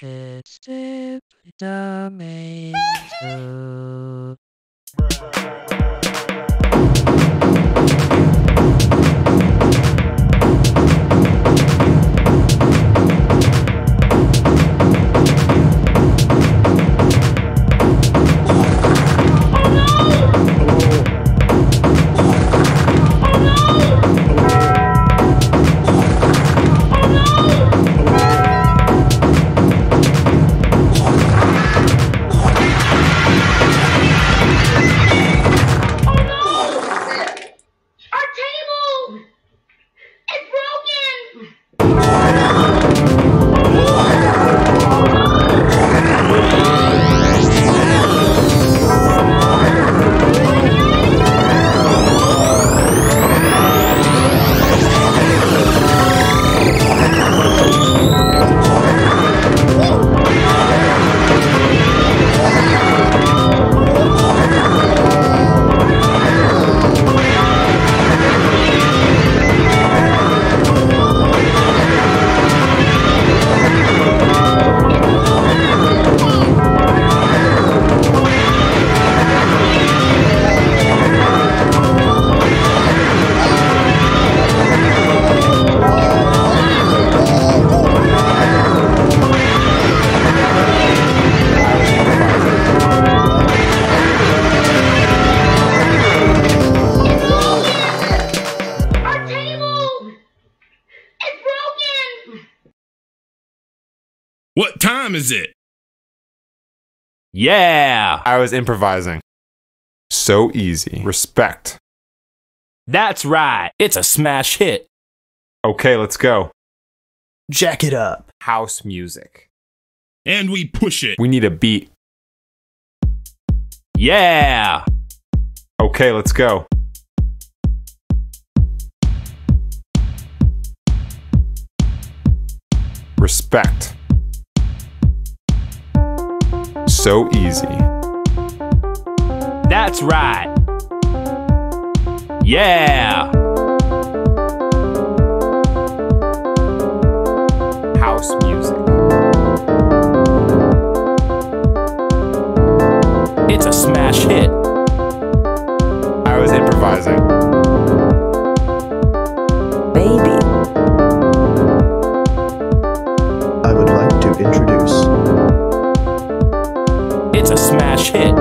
It's simply amazing. What time is it? Yeah, I was improvising. So easy. Respect. that's right. It's a smash hit. Okay, let's go. Jack it up. House music. And we push it. We need a beat. Yeah, Okay, let's go. Respect. So easy. that's right. Yeah, House music. it's a smash hit. I was improvising. It's